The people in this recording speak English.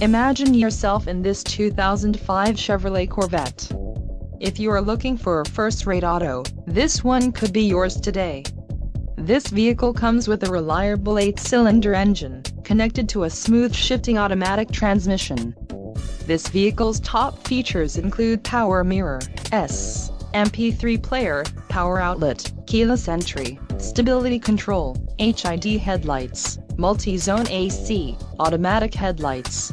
Imagine yourself in this 2005 Chevrolet Corvette. If you are looking for a first-rate auto, this one could be yours today. This vehicle comes with a reliable 8-cylinder engine, connected to a smooth shifting automatic transmission. This vehicle's top features include power mirror, S, MP3 player, power outlet, keyless entry, stability control, HID headlights, multi-zone AC, automatic headlights,